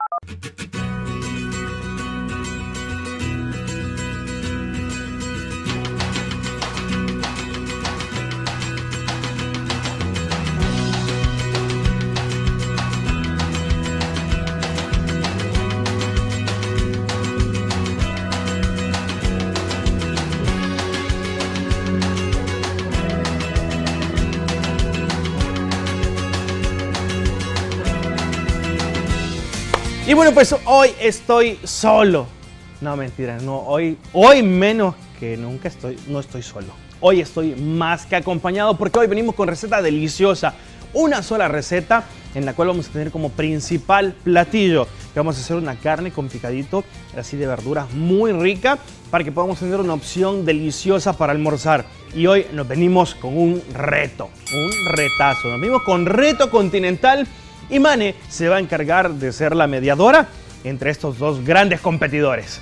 you Y bueno, pues hoy estoy solo. No, mentira, no, hoy, hoy menos que nunca estoy, no estoy solo. Hoy estoy más que acompañado porque hoy venimos con receta deliciosa. Una sola receta en la cual vamos a tener como principal platillo. Que vamos a hacer una carne con picadito así de verduras muy rica para que podamos tener una opción deliciosa para almorzar. Y hoy nos venimos con un reto, un retazo. Nos venimos con reto continental y Mane se va a encargar de ser la mediadora entre estos dos grandes competidores.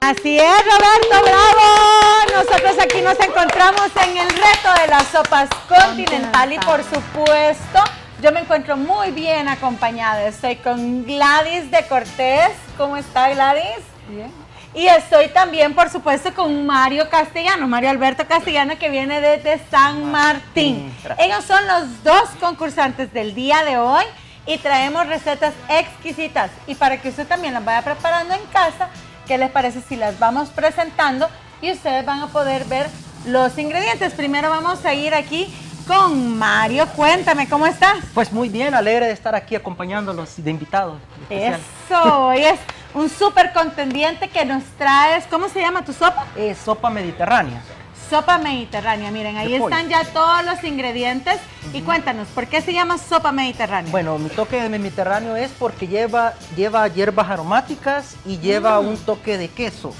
Así es, Roberto, bravo. Nosotros aquí nos encontramos en el reto de las sopas continental y por supuesto yo me encuentro muy bien acompañada. Estoy con Gladys de Cortés. ¿Cómo está Gladys? Bien. Y estoy también, por supuesto, con Mario Castellano, Mario Alberto Castellano, que viene desde San Martín. Ellos son los dos concursantes del día de hoy y traemos recetas exquisitas. Y para que usted también las vaya preparando en casa, ¿qué les parece si las vamos presentando? Y ustedes van a poder ver los ingredientes. Primero vamos a ir aquí con Mario. Cuéntame, ¿cómo estás? Pues muy bien, alegre de estar aquí acompañándolos de invitados. Eso, es un súper contendiente que nos traes. ¿Cómo se llama tu sopa? Sopa mediterránea. Sopa mediterránea, miren, ahí están ya todos los ingredientes. Y cuéntanos, ¿por qué se llama sopa mediterránea? Bueno, mi toque de mediterráneo es porque lleva, lleva hierbas aromáticas y lleva mm. un toque de queso.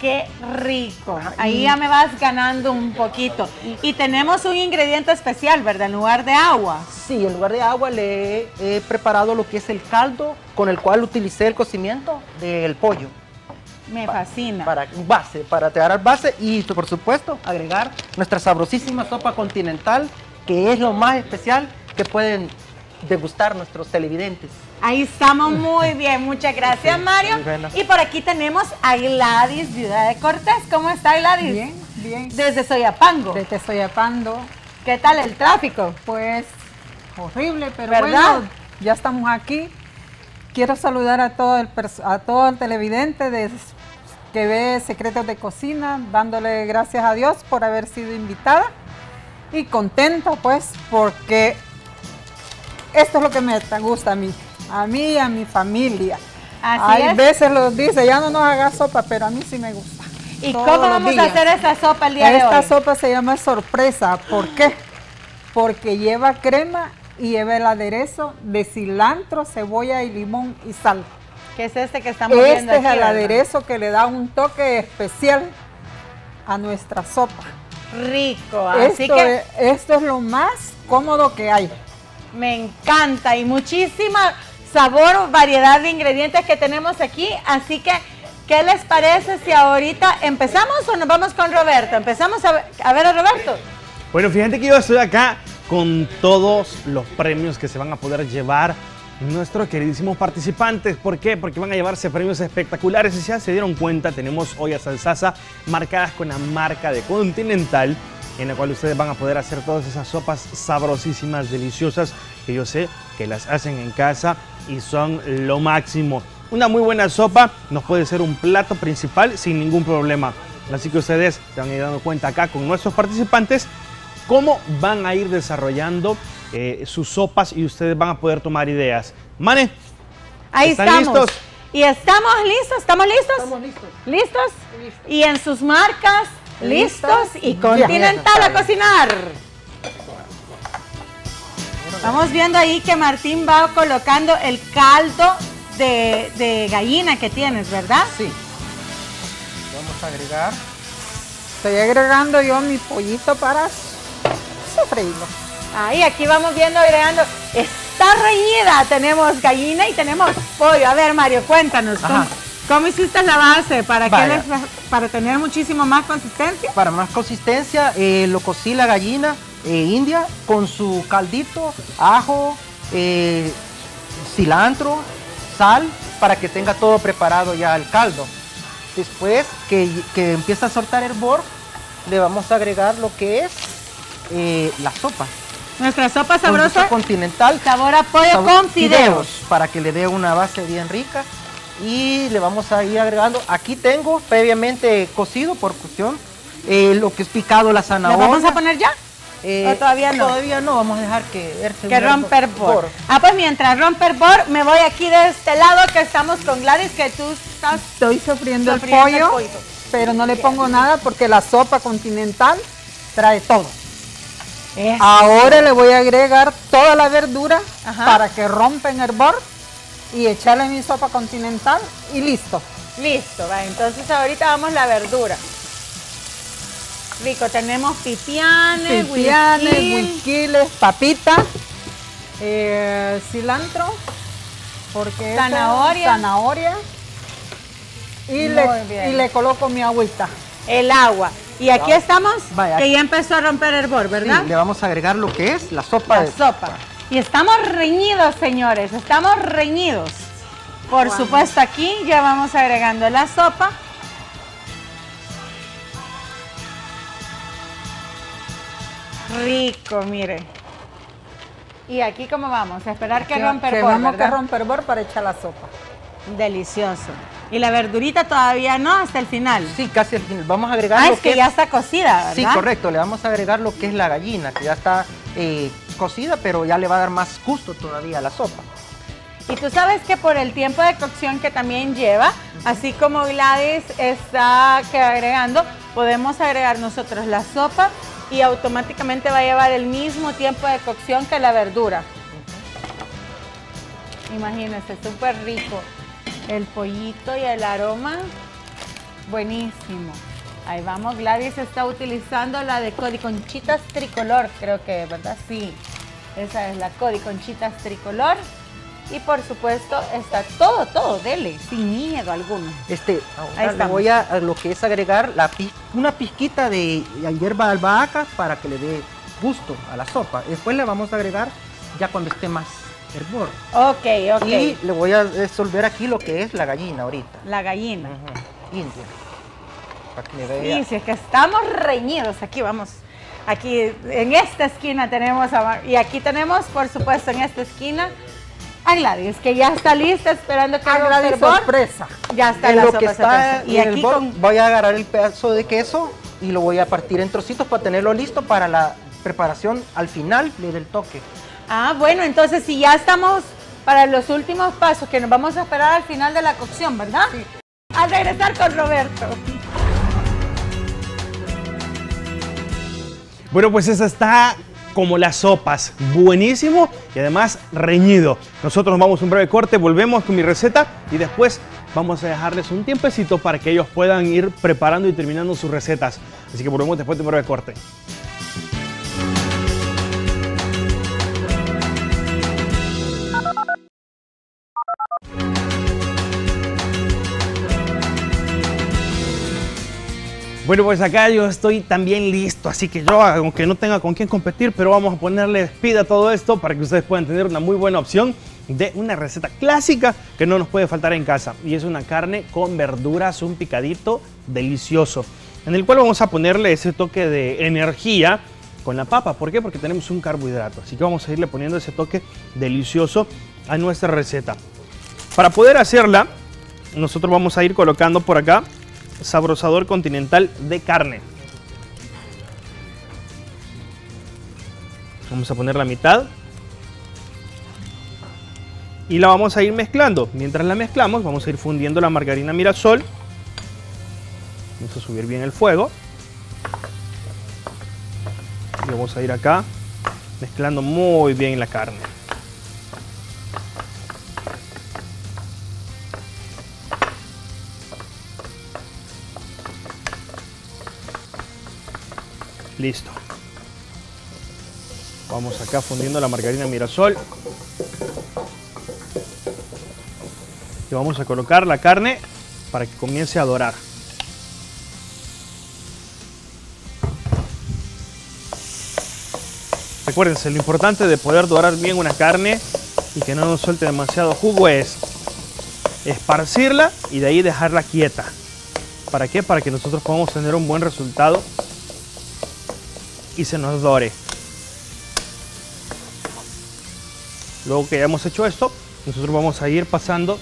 Qué rico. Ahí ya me vas ganando un poquito. Y tenemos un ingrediente especial, ¿verdad? En lugar de agua. Sí, en lugar de agua le he preparado lo que es el caldo con el cual utilicé el cocimiento del pollo. Me fascina. Para base, para crear base y por supuesto agregar nuestra sabrosísima sopa continental, que es lo más especial que pueden degustar nuestros televidentes. Ahí estamos muy bien, muchas gracias Mario. Y por aquí tenemos a Gladys, viuda de Cortés. ¿Cómo está Gladys? Bien, bien. Desde Soyapango. Desde Soyapango. ¿Qué tal el tráfico? Pues horrible, pero ¿verdad? ya estamos aquí. Quiero saludar a todo el, a todo el televidente de, que ve Secretos de Cocina, dándole gracias a Dios por haber sido invitada y contenta pues porque esto es lo que me gusta a mí, a mí y a mi familia. Así Hay veces los dice, ya no nos haga sopa, pero a mí sí me gusta. ¿Y cómo vamos a hacer esta sopa el día de hoy? Esta sopa se llama sorpresa. ¿Por qué? Porque lleva crema y lleva el aderezo de cilantro, cebolla y limón y sal. ¿Qué es este que estamos viendo Este es el aderezo que le da un toque especial a nuestra sopa. Rico, así que... esto es lo más cómodo que hay. Me encanta y muchísima sabor, variedad de ingredientes que tenemos aquí. Así que, ¿qué les parece si ahorita empezamos o nos vamos con Roberto? Empezamos a ver a, ver a Roberto. Bueno, fíjate que yo estoy acá con todos los premios que se van a poder llevar nuestros queridísimos participantes. ¿Por qué? Porque van a llevarse premios espectaculares. Si ya se dieron cuenta, tenemos ollas alzaza marcadas con la marca de Continental en la cual ustedes van a poder hacer todas esas sopas sabrosísimas, deliciosas, que yo sé que las hacen en casa y son lo máximo. Una muy buena sopa nos puede ser un plato principal sin ningún problema. Así que ustedes se van a ir dando cuenta acá con nuestros participantes cómo van a ir desarrollando eh, sus sopas y ustedes van a poder tomar ideas. Mane, Ahí ¿están estamos. listos? Y estamos listos, ¿estamos listos? Estamos listos. ¿Listos? Y en sus marcas, listos y continental a cocinar. Estamos viendo ahí que Martín va colocando el caldo de, gallina que tienes, ¿verdad? Sí. Vamos a agregar. Estoy agregando yo mi pollito para sofreírlo. Ahí, aquí vamos viendo, agregando. Está reñida. Tenemos gallina y tenemos pollo. A ver, Mario, cuéntanos. ¿Cómo hiciste la base? ¿Para, qué les- para tener muchísimo más consistencia? Para más consistencia, eh, lo cocí la gallina eh, india con su caldito, ajo, eh, cilantro, sal, para que tenga todo preparado ya el caldo. Después que, que empieza a soltar hervor, le vamos a agregar lo que es la sopa. Nuestra sopa Con sabrosa, gusto continental. sabor a pollo sabor- con fideos. Para que le dé una base bien rica. Y le vamos a ir agregando. Aquí tengo previamente cocido por cuestión. eh, lo que es picado la ¿La zanahoria. vamos a poner ya? Eh, ¿O todavía no? Todavía no, vamos a dejar que Que romper bor. Ah, pues mientras romper bor, me voy aquí de este lado que estamos con Gladys, que tú estás Estoy sofriendo, Sofriendo el, el pollo, pollo. pero no le pongo nada porque la sopa continental trae todo. Eso. Ahora le voy a agregar toda la verdura Ajá. para que rompa en hervor y echarle mi sopa continental y listo. Listo, va. Entonces ahorita vamos la verdura. Rico, tenemos pipianes, Pipianes, huiquil. huiquiles, papitas, eh, cilantro, porque Zanahoria. zanahoria y le, y le coloco mi agüita. el agua. Y aquí estamos, Vaya. que ya empezó a romper hervor, Sí, ¿verdad? le vamos a agregar lo que es la sopa. La de- sopa. Y estamos reñidos, señores, estamos reñidos. Por supuesto, aquí ya vamos agregando la sopa. Rico, mire. Y aquí cómo vamos, a esperar que, rompa que vamos que ¿verdad? rompa hervor para echar la sopa. Delicioso. Y la verdurita todavía no, hasta el final. Sí, casi al final. Vamos a agregar Ah, lo es que ya está cocida, ¿verdad? Sí, correcto. Le vamos a agregar lo que es la gallina, que ya está eh, cocida, pero ya le va a dar más gusto todavía a la sopa. Y tú sabes que por el tiempo de cocción que también lleva, así como Gladys está que agregando, podemos agregar nosotros la sopa y automáticamente va a llevar el mismo tiempo de cocción que la verdura. Imagínense, súper rico. El pollito y el aroma, buenísimo. Ahí vamos, Gladys está utilizando la de Codiconchitas tricolor, creo que, ¿verdad? Sí, esa es la Codiconchitas tricolor. Y por supuesto está todo, todo, dele, sin miedo alguno. Este, Ahí ahora le voy a, a lo que es agregar la una pizquita de hierba de albahaca para que le dé gusto a la sopa. Después le vamos a agregar ya cuando esté más hervor. Ok, ok. Y le voy a disolver aquí lo que es la gallina ahorita. La gallina. India. Para que. Sí, si es que estamos reñidos, aquí vamos. Aquí en esta esquina tenemos, a- y aquí tenemos, por supuesto, en esta esquina, a Gladys, que ya está lista esperando que Ah, rompa Gladys, sorpresa. Ya está en la lo sopa que está sorpresa. Y en el aquí bol, con voy a agarrar el pedazo de queso y lo voy a partir en trocitos para tenerlo listo para la preparación al final le dé el toque. Ah, bueno, entonces si ya estamos para los últimos pasos que nos vamos a esperar al final de la cocción, ¿verdad? Sí. Al regresar con Roberto. Bueno, pues esa está como las sopas, buenísimo y además reñido. Nosotros nos vamos a un breve corte, volvemos con mi receta y después vamos a dejarles un tiempecito para que ellos puedan ir preparando y terminando sus recetas. Así que volvemos después de un breve corte. Bueno, pues acá yo estoy también listo, así que yo, aunque no tenga con quién competir, pero vamos a ponerle speed a todo esto para que ustedes puedan tener una muy buena opción de una receta clásica que no nos puede faltar en casa. Y es una carne con verduras, un picadito delicioso, en el cual vamos a ponerle ese toque de energía con la papa. ¿Por qué? Porque tenemos un carbohidrato, así que vamos a irle poniendo ese toque delicioso a nuestra receta. Para poder hacerla, nosotros vamos a ir colocando por acá sabrosador continental de carne. Vamos a poner la mitad. Y la vamos a ir mezclando. Mientras la mezclamos, vamos a ir fundiendo la margarina Mirasol. Vamos a subir bien el fuego. Y vamos a ir acá mezclando muy bien la carne. Listo. Vamos acá fundiendo la margarina Mirasol. Y vamos a colocar la carne para que comience a dorar. Recuérdense, lo importante de poder dorar bien una carne y que no nos suelte demasiado jugo es esparcirla y de ahí dejarla quieta. ¿Para qué? Para que nosotros podamos tener un buen resultado y se nos dore. Luego que hayamos hecho esto, nosotros vamos a ir pasando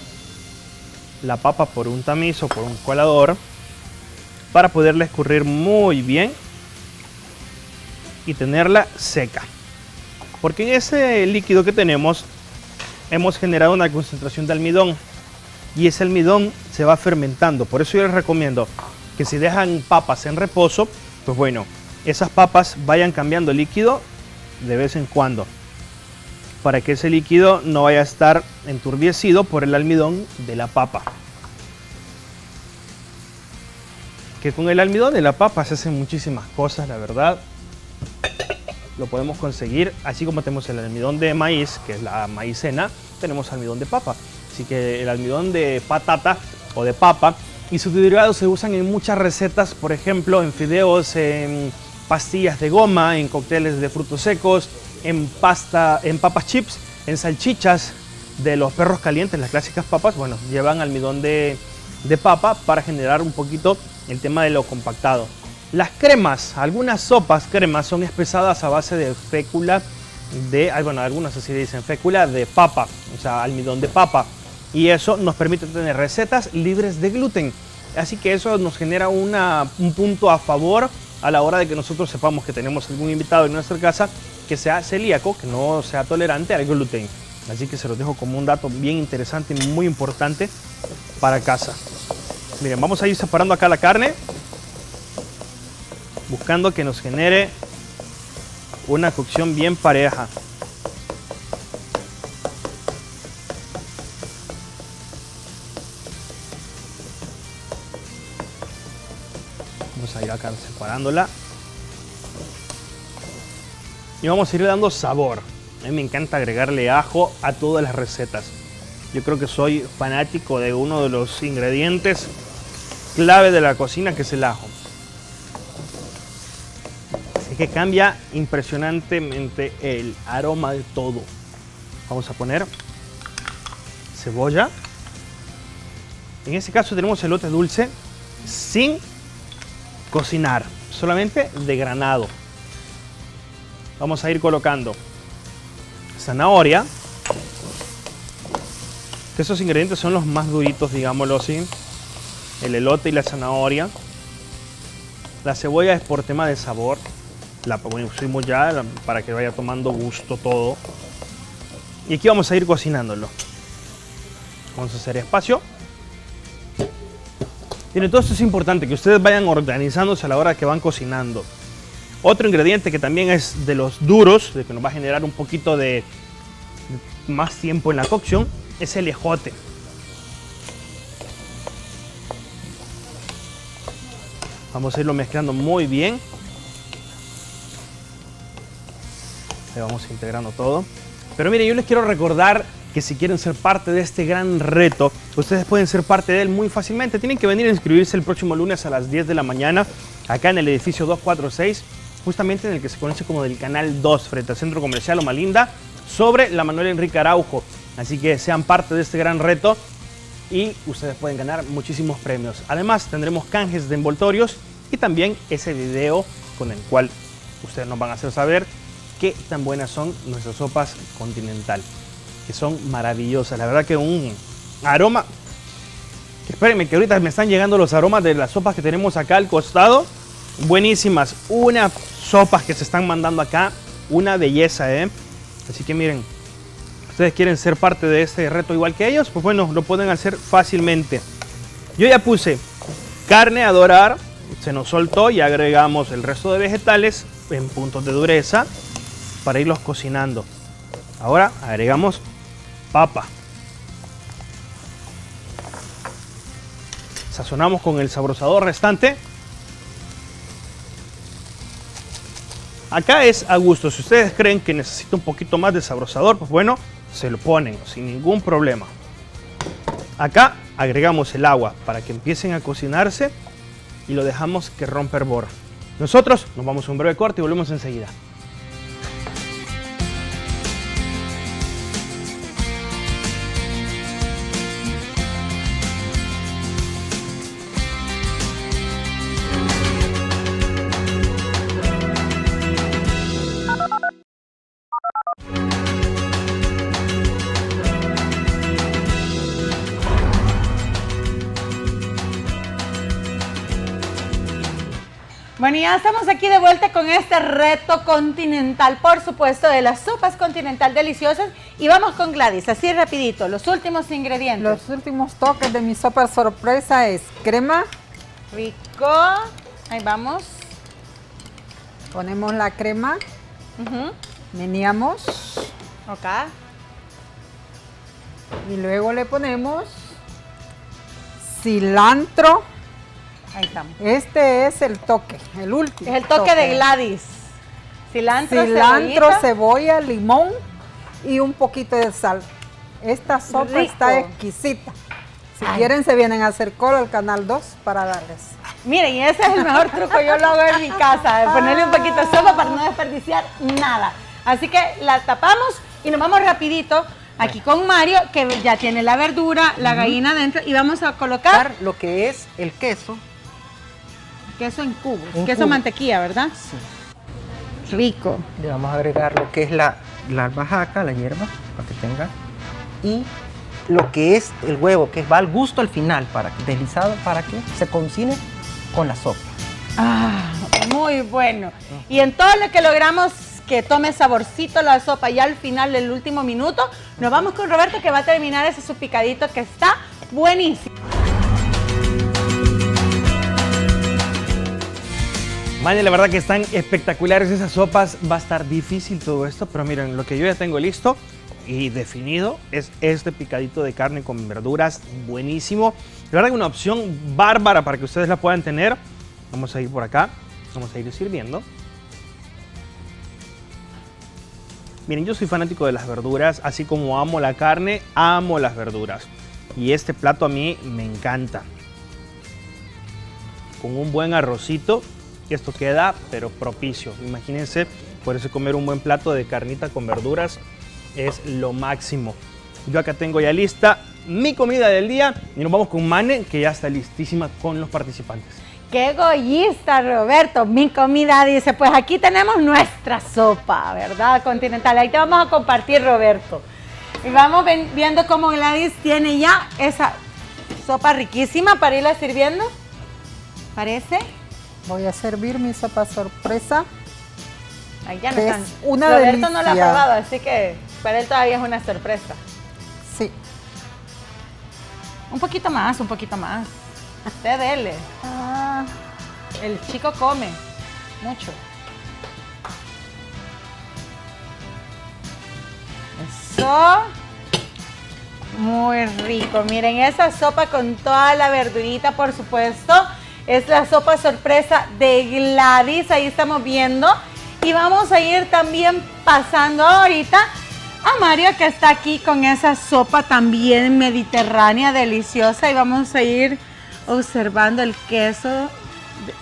la papa por un tamiz o por un colador para poderla escurrir muy bien y tenerla seca. Porque en ese líquido que tenemos hemos generado una concentración de almidón y ese almidón se va fermentando. Por eso yo les recomiendo que si dejan papas en reposo, pues bueno, esas papas vayan cambiando líquido de vez en cuando para que ese líquido no vaya a estar enturbiecido por el almidón de la papa. Que con el almidón de la papa se hacen muchísimas cosas, la verdad. Lo podemos conseguir, así como tenemos el almidón de maíz, que es la maicena, tenemos almidón de papa. Así que el almidón de patata o de papa y sus derivados se usan en muchas recetas, por ejemplo, en fideos, en pastillas de goma, en cócteles de frutos secos, en pasta, en papas chips, en salchichas de los perros calientes, las clásicas papas, bueno, llevan almidón de, de papa para generar un poquito el tema de lo compactado. Las cremas, algunas sopas cremas son espesadas a base de fécula de, bueno, algunas así dicen, fécula de papa, o sea, almidón de papa. Y eso nos permite tener recetas libres de gluten. Así que eso nos genera una, un punto a favor a la hora de que nosotros sepamos que tenemos algún invitado en nuestra casa que sea celíaco, que no sea tolerante al gluten. Así que se los dejo como un dato bien interesante y muy importante para casa. Miren, vamos a ir separando acá la carne, buscando que nos genere una cocción bien pareja. Acá separándola. Y vamos a ir dando sabor. A mí me encanta agregarle ajo a todas las recetas. Yo creo que soy fanático de uno de los ingredientes clave de la cocina que es el ajo. Así que cambia impresionantemente el aroma de todo. Vamos a poner cebolla. En este caso tenemos elote dulce sin cocinar, solamente de granado. Vamos a ir colocando zanahoria. Que esos ingredientes son los más duritos, digámoslo así. El elote y la zanahoria. La cebolla es por tema de sabor. La pusimos ya para que vaya tomando gusto todo. Y aquí vamos a ir cocinándolo. Vamos a hacer espacio. Bien, todo esto es importante, que ustedes vayan organizándose a la hora que van cocinando. Otro ingrediente que también es de los duros, de que nos va a generar un poquito de más tiempo en la cocción, es el ejote. Vamos a irlo mezclando muy bien. Le vamos integrando todo. Pero mire, yo les quiero recordar que si quieren ser parte de este gran reto, ustedes pueden ser parte de él muy fácilmente. Tienen que venir a inscribirse el próximo lunes a las 10 de la mañana, acá en el edificio 246, justamente en el que se conoce como del Canal 2, frente al Centro Comercial Loma Linda, sobre la Manuel Enrique Araujo. Así que sean parte de este gran reto y ustedes pueden ganar muchísimos premios. Además, tendremos canjes de envoltorios y también ese video con el cual ustedes nos van a hacer saber qué tan buenas son nuestras sopas continental que son maravillosas. La verdad que un aroma... Espérenme que ahorita me están llegando los aromas de las sopas que tenemos acá al costado. Buenísimas. Unas sopas que se están mandando acá. Una belleza, ¿eh? Así que miren, ustedes quieren ser parte de este reto igual que ellos, pues bueno, lo pueden hacer fácilmente. Yo ya puse carne a dorar, se nos soltó y agregamos el resto de vegetales en puntos de dureza para irlos cocinando. Ahora agregamos papa. Sazonamos con el sabrozador restante. Acá es a gusto. Si ustedes creen que necesita un poquito más de sabrozador, pues bueno, se lo ponen sin ningún problema. Acá agregamos el agua para que empiecen a cocinarse y lo dejamos que rompa hervor. Nosotros nos vamos a un breve corte y volvemos enseguida. Ya estamos aquí de vuelta con este reto continental, por supuesto, de las sopas continental deliciosas. Y vamos con Gladys, así rapidito, los últimos ingredientes. Los últimos toques de mi sopa sorpresa es crema. Rico. Ahí vamos. Ponemos la crema, meneamos Ok. y luego le ponemos cilantro. Ahí estamos. Este es el toque, el último. Es el toque de Gladys. Cilantro, Cilantro, cebollita. cebolla, limón y un poquito de sal. Esta sopa Rico. está exquisita. Si Ay. quieren se vienen a hacer cola al canal 2 para darles. Miren, y ese es el mejor truco, yo lo hago en mi casa, de ponerle un poquito de sopa para no desperdiciar nada. Así que la tapamos y nos vamos rapidito aquí con Mario, que ya tiene la verdura, la gallina adentro, y vamos a colocar Lo que es el queso. Queso en cubos, En queso mantequilla, ¿verdad? Rico. Le vamos a agregar lo que es la, la albahaca, la hierba, para que tenga. Y lo que es el huevo, que va al gusto al final, para que, deslizado para que se cocine con la sopa. Ah, muy bueno. Y en todo lo que logramos que tome saborcito la sopa ya al final del último minuto, nos vamos con Roberto que va a terminar ese su picadito que está buenísimo. Mane, la verdad que están espectaculares esas sopas. Va a estar difícil todo esto, pero miren, lo que yo ya tengo listo y definido es este picadito de carne con verduras buenísimo. La verdad que una opción bárbara para que ustedes la puedan tener. Vamos a ir por acá, vamos a ir sirviendo. Miren, yo soy fanático de las verduras, así como amo la carne, amo las verduras. Y este plato a mí me encanta. Con un buen arrocito, esto queda pero propicio. Imagínense, por eso comer un buen plato de carnita con verduras es lo máximo. Yo acá tengo ya lista mi comida del día y nos vamos con Mane, que ya está listísima con los participantes. Qué egoísta, Roberto. Mi comida dice, pues aquí tenemos nuestra sopa, ¿verdad? Continental. Ahí te vamos a compartir, Roberto. Y vamos viendo cómo Gladys tiene ya esa sopa riquísima para irla sirviendo. ¿Parece? Voy a servir mi sopa sorpresa. Ahí ya no Es están. una Roberto no la ha probado, así que para él todavía es una sorpresa. Sí. Un poquito más, un poquito más. Usted dele. Ah, El chico come mucho. Eso. Muy rico. Miren, esa sopa con toda la verdurita, por supuesto. Es la sopa sorpresa de Gladys. Ahí estamos viendo. Y vamos a ir también pasando ahorita a Mario que está aquí con esa sopa también mediterránea deliciosa. Y vamos a ir observando el queso.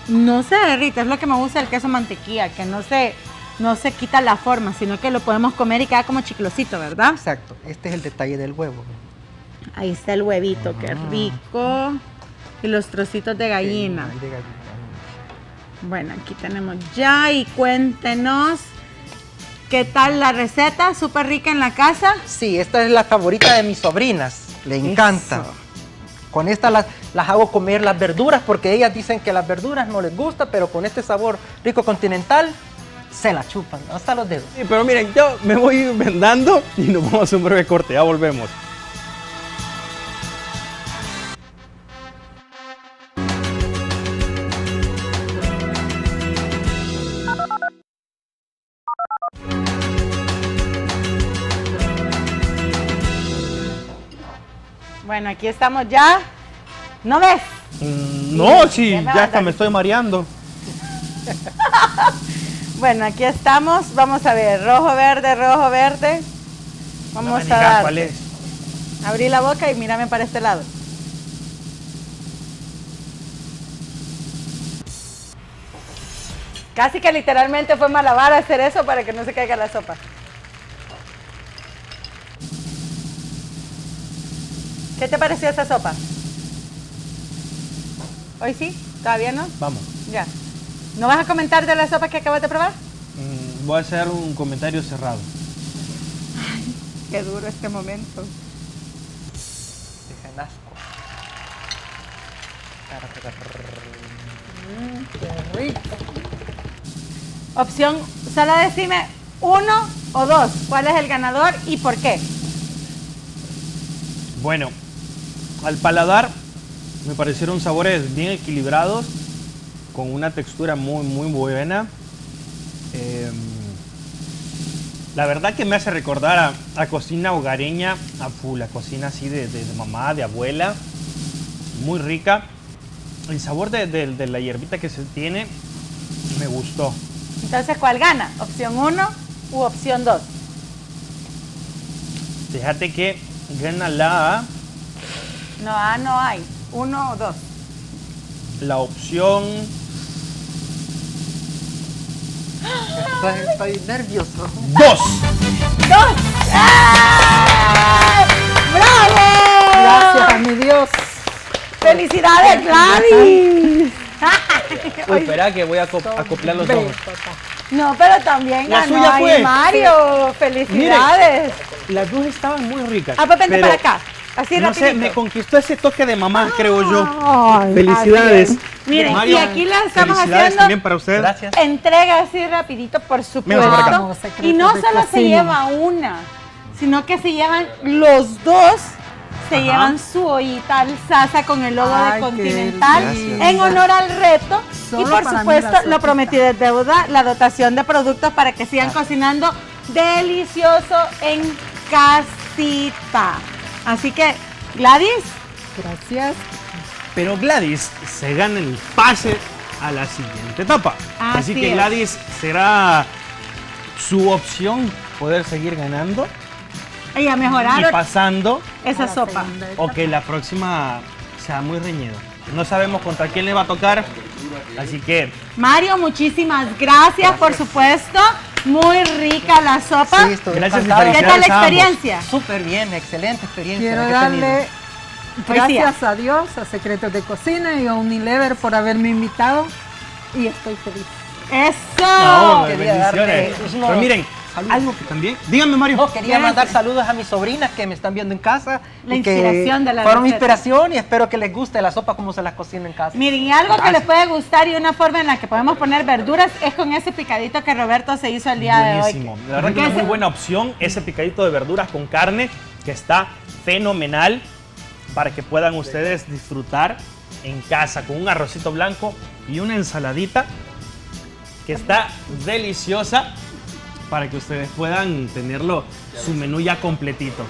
No se derrite, es lo que me gusta del queso mantequilla, que no se, no se quita la forma, sino que lo podemos comer y queda como chiclosito, ¿verdad? Exacto. Este es el detalle del huevo. Ahí está el huevito, qué rico. Y los trocitos de gallina. De gallina. Bueno, aquí tenemos ya y cuéntenos qué tal la receta, súper rica en la casa. Sí, esta es la favorita de mis sobrinas. Le encanta. Eso. Con esta las, las hago comer las verduras porque ellas dicen que las verduras no les gusta, pero con este sabor rico continental se la chupan hasta los dedos. Sí, pero miren, yo me voy vendando y nos vamos a hacer un breve corte. Ya volvemos. Bueno, aquí estamos ya. ¿No ves? Mm, no, sí, ya, ya hasta me estoy mareando. bueno, aquí estamos. Vamos a ver, rojo, verde, rojo, verde. Vamos a dar. ¿Cuál es? Abrí la boca y mírame para este lado. Casi que literalmente fue malabar hacer eso para que no se caiga la sopa. ¿Qué te pareció esa sopa? ¿Hoy sí? ¿Todavía no? Vamos. Ya. ¿No vas a comentar de la sopa que acabas de probar? Mm, voy a hacer un comentario cerrado. Qué duro este momento. Dejan asco. Qué rico. Opción, solo decime uno o dos. ¿Cuál es el ganador y por qué? Bueno, al paladar me parecieron sabores bien equilibrados, con una textura muy, muy buena. Em, la verdad que me hace recordar a, a cocina hogareña, a full, a cocina así de, de- de mamá, de abuela, muy rica. El sabor de, de- la hierbita que se tiene me gustó. Entonces, ¿cuál gana? ¿Opción uno u opción dos? Fíjate que gana la, No, ah, no hay. Uno o dos. la opción Estoy, estoy nervioso. 2. ¡Dos! ¡Ah! ¡Bravo! Gracias a mi Dios. ¡Felicidades, Gladys! Uy, espera que voy a acop- acoplar los ojos. No, pero también La ganó suya ahí fue. Mario. ¡Felicidades! Las dos estaban muy ricas. Ah, pues vente pero para acá. Así No sé, me conquistó ese toque de mamá, creo yo. Ay, Felicidades. Miren, Mario, y aquí la estamos felicidades haciendo también para usted. Gracias. entrega así rapidito, por supuesto. Secretos Y no solo se lleva una, sino que se llevan los dos. Se Ajá. llevan su ollita alzaza con el logo Ay, de Continental en honor al reto. Solo y por supuesto, lo prometido es deuda, la dotación de productos para que sigan cocinando delicioso en casita. Así que, Gladys, Gracias. Pero Gladys se gana el pase a la siguiente etapa. Así, Así que es. Gladys será su opción poder seguir ganando y a y mejorar pasando esa sopa. o que la próxima sea muy reñido. No sabemos contra quién le va a tocar, así que Mario, muchísimas gracias, por supuesto. Muy rica la sopa. Sí, estoy Gracias. ¿Qué tal la experiencia? Súper bien, excelente experiencia. Quiero darle gracias a Dios, a Secretos de Cocina y a Unilever por haberme invitado y estoy feliz. Eso. no, quería unos Pero miren, saludos. algo que también, díganme Mario. No, quería Gracias. mandar saludos a mis sobrinas que me están viendo en casa. La inspiración de la Fueron mi receta. inspiración y espero que les guste la sopa como se la cocino en casa. Miren, y algo que les puede gustar y una forma en la que podemos poner verduras es con ese picadito que Roberto se hizo el día Buenísimo. de hoy. La verdad que es- muy buena opción ese picadito de verduras con carne que está fenomenal para que puedan ustedes disfrutar en casa con un arrocito blanco y una ensaladita que está deliciosa para que ustedes puedan tenerlo su menú ya completito.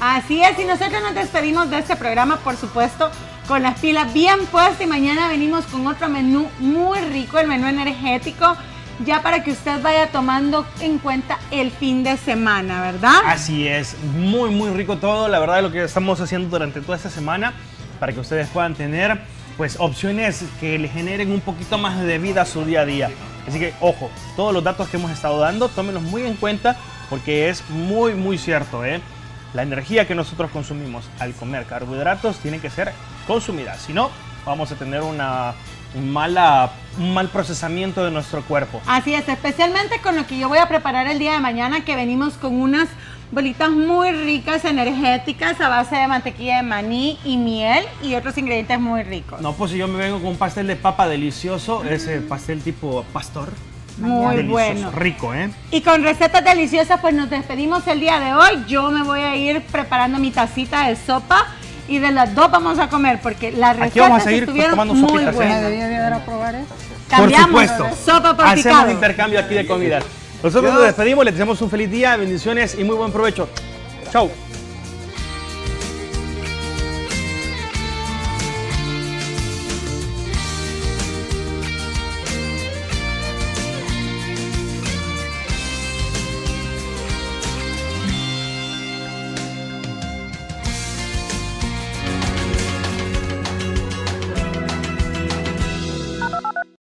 Así es, y nosotros nos despedimos de este programa, por supuesto, con las pilas bien puestas y mañana venimos con otro menú muy rico, el menú energético, ya para que usted vaya tomando en cuenta el fin de semana, ¿verdad? Así es, muy muy rico todo, la verdad lo que estamos haciendo durante toda esta semana para que ustedes puedan tener pues opciones que le generen un poquito más de vida a su día a día. Así que ojo, todos los datos que hemos estado dando, tómenlos muy en cuenta porque es muy muy cierto, ¿eh? La energía que nosotros consumimos al comer carbohidratos tiene que ser consumida, si no vamos a tener una mala, un mal procesamiento de nuestro cuerpo. Así es, especialmente con lo que yo voy a preparar el día de mañana, que venimos con unas bolitas muy ricas, energéticas, a base de mantequilla de maní y miel y otros ingredientes muy ricos. No, pues si yo me vengo con un pastel de papa delicioso, ese pastel tipo pastor. Muy delicioso, bueno. Rico, ¿eh? Y con recetas deliciosas, pues nos despedimos el día de hoy. Yo me voy a ir preparando mi tacita de sopa y de las dos vamos a comer porque las Aquí vamos a recetas estuvieron tomando muy sopitas, ¿eh? ¿Me buenas. debía de dar a probar eso? Cambiamos por supuesto. sopa por Hacemos picado. intercambio aquí de comidas. Nosotros nos despedimos, les deseamos un feliz día, bendiciones y muy buen provecho. Chau.